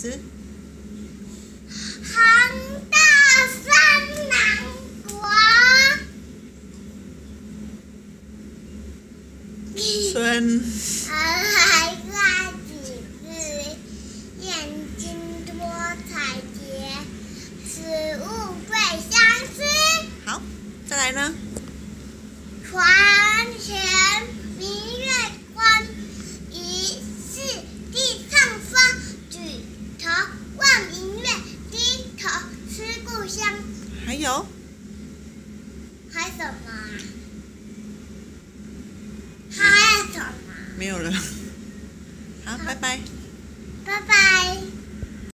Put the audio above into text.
始。杭大三南国，春来那几只，眼睛多彩洁，食物最相思。好，再来呢？还有，还什么啊？还有什么？没有了。好，拜拜。拜拜。